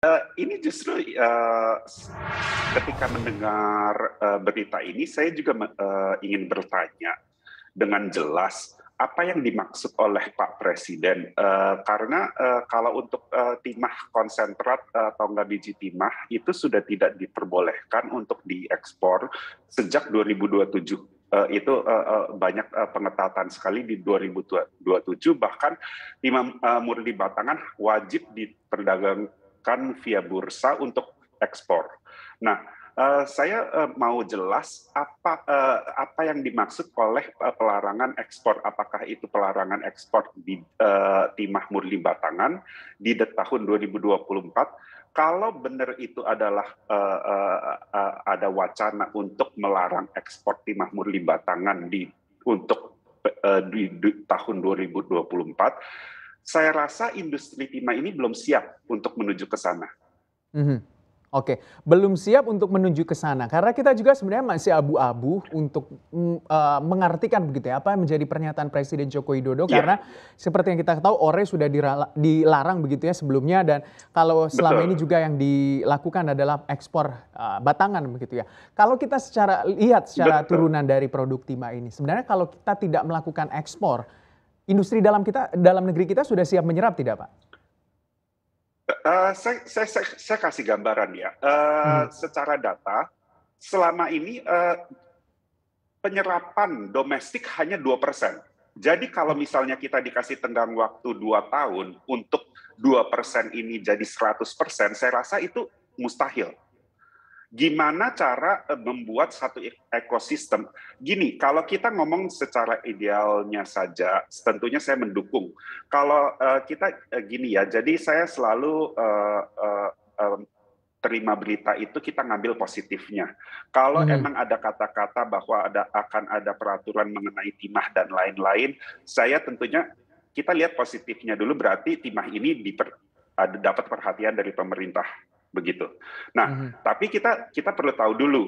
Uh, ini justru uh, ketika mendengar uh, berita ini, saya juga uh, ingin bertanya dengan jelas apa yang dimaksud oleh Pak Presiden. Uh, karena uh, kalau untuk uh, timah konsentrat atau enggak biji timah itu sudah tidak diperbolehkan untuk diekspor sejak 2027. Uh, itu uh, uh, banyak uh, pengetatan sekali di 2027 bahkan timah uh, murni batangan wajib diperdagangkan kan via bursa untuk ekspor. Nah, uh, saya uh, mau jelas apa uh, apa yang dimaksud oleh pelarangan ekspor. Apakah itu pelarangan ekspor di uh, timah murni batangan di tahun 2024? Kalau benar itu adalah ada wacana untuk melarang ekspor timah murni batangan di untuk uh, di, di tahun 2024 saya rasa industri timah ini belum siap untuk menuju ke sana. Mm -hmm. Oke, belum siap untuk menuju ke sana karena kita juga sebenarnya masih abu-abu untuk uh, mengartikan begitu ya apa yang menjadi pernyataan Presiden Joko Widodo yeah. karena seperti yang kita tahu ore sudah dilarang begitu ya sebelumnya dan kalau selama Betul. ini juga yang dilakukan adalah ekspor uh, batangan begitu ya. Kalau kita secara lihat secara Betul. turunan dari produk timah ini sebenarnya kalau kita tidak melakukan ekspor industri dalam kita dalam negeri kita sudah siap menyerap tidak Pak? Uh, saya, saya, saya, saya kasih gambaran ya. Uh, hmm. Secara data, selama ini uh, penyerapan domestik hanya dua persen. Jadi kalau misalnya kita dikasih tenggang waktu dua tahun untuk dua persen ini jadi 100%, saya rasa itu mustahil gimana cara eh, membuat satu e-, ekosistem. Gini, kalau kita ngomong secara idealnya saja, tentunya saya mendukung. Kalau uh, kita uh, gini ya, jadi saya selalu uh, uh, uh, terima berita itu kita ngambil positifnya. Kalau hmm. emang ada kata-kata bahwa ada akan ada peraturan mengenai timah dan lain-lain, saya tentunya kita lihat positifnya dulu berarti timah ini diper, ada, dapat perhatian dari pemerintah begitu. Nah, mm -hmm. tapi kita kita perlu tahu dulu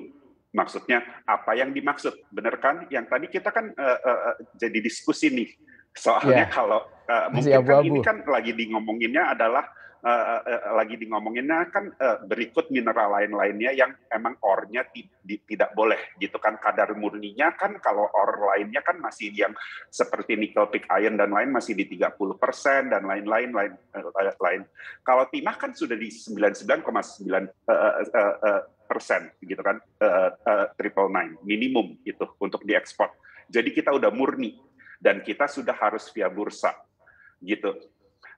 maksudnya apa yang dimaksud, benar kan? Yang tadi kita kan uh, uh, jadi diskusi nih, soalnya yeah. kalau uh, mungkin abu -abu. kan ini kan lagi di ngomonginnya adalah uh, uh, lagi di ngomonginnya kan uh, berikut mineral lain-lainnya yang emang ornya ti di, tidak boleh gitu kan kadar murninya kan kalau or lainnya kan masih yang seperti nickel pig iron dan lain masih di 30% dan lain-lain lain uh, lain. Kalau timah kan sudah di 99,9 uh, uh, uh, persen gitu kan triple uh, nine minimum itu untuk diekspor. Jadi kita udah murni dan kita sudah harus via bursa gitu.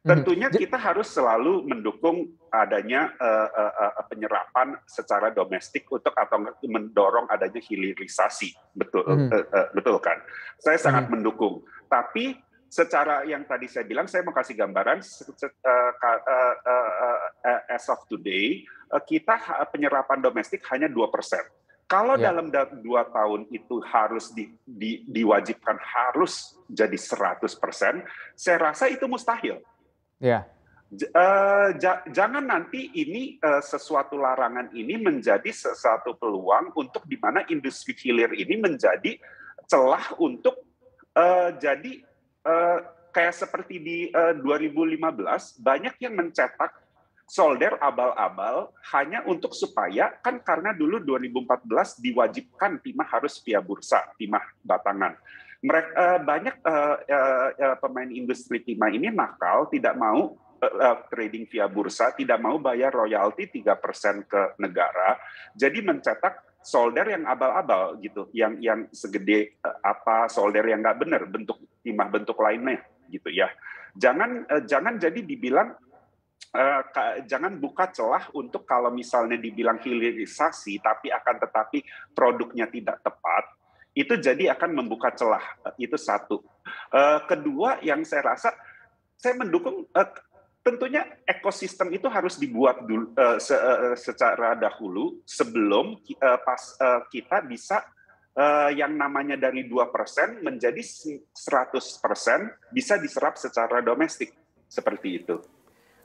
Mhm. Tentunya kita harus selalu mendukung adanya uh, uh, uh, penyerapan secara domestik untuk atau mendorong adanya hilirisasi, betul uh, uh, betul kan? Saya sangat mm. mendukung. Tapi secara yang tadi saya bilang, saya mau kasih gambaran uh, uh, uh, uh, as of today uh, kita penyerapan domestik hanya dua persen. Kalau ya. dalam dua tahun itu harus di, di, diwajibkan harus jadi 100%, saya rasa itu mustahil Ya. Uh, jangan nanti ini uh, sesuatu larangan ini menjadi sesuatu peluang untuk di mana industri hilir ini menjadi celah untuk uh, jadi uh, kayak seperti di uh, 2015 banyak yang mencetak solder abal-abal hanya untuk supaya kan karena dulu 2014 diwajibkan timah harus via bursa timah batangan mereka uh, banyak uh, uh, pemain industri timah ini nakal tidak mau uh, trading via bursa tidak mau bayar royalti 3% ke negara jadi mencetak solder yang abal-abal gitu yang yang segede uh, apa solder yang nggak benar bentuk timah bentuk lainnya gitu ya. Jangan jangan jadi dibilang jangan buka celah untuk kalau misalnya dibilang hilirisasi tapi akan tetapi produknya tidak tepat itu jadi akan membuka celah itu satu uh, kedua yang saya rasa saya mendukung uh, tentunya ekosistem itu harus dibuat dulu uh, se, uh, secara dahulu sebelum uh, pas uh, kita bisa uh, yang namanya dari dua persen menjadi 100% bisa diserap secara domestik seperti itu.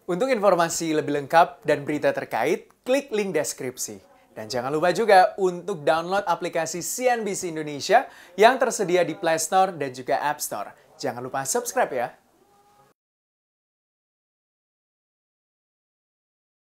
Untuk informasi lebih lengkap dan berita terkait, klik link deskripsi. Dan jangan lupa juga untuk download aplikasi CNBC Indonesia yang tersedia di Play Store dan juga App Store. Jangan lupa subscribe ya.